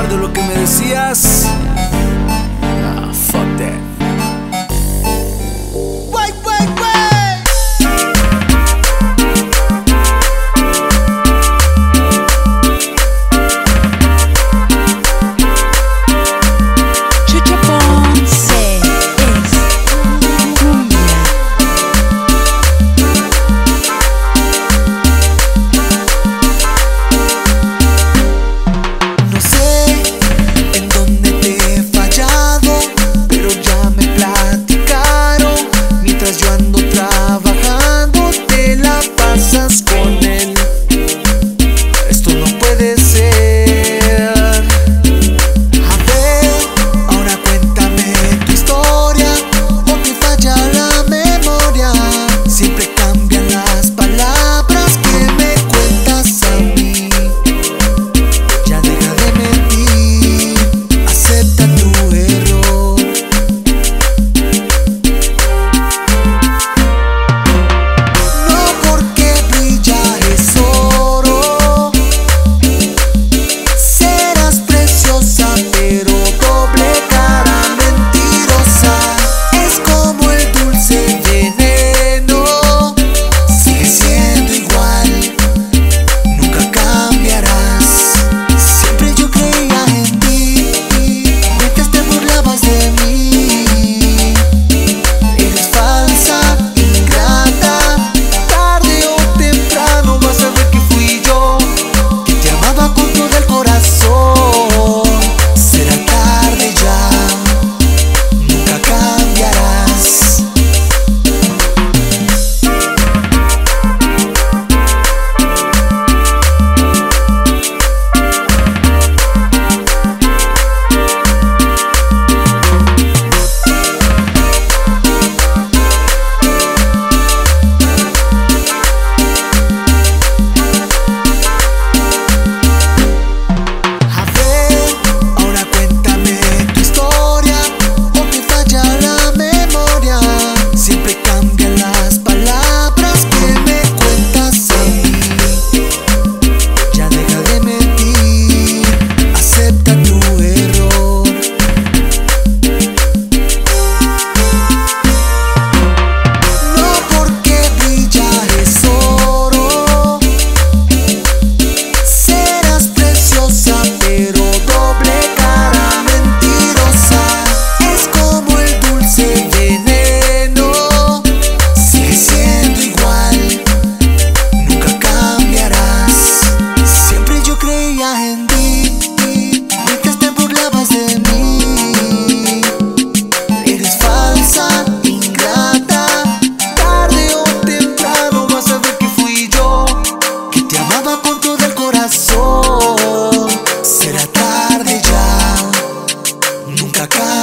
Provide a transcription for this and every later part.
de lo que me decías.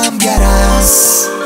cambiarás.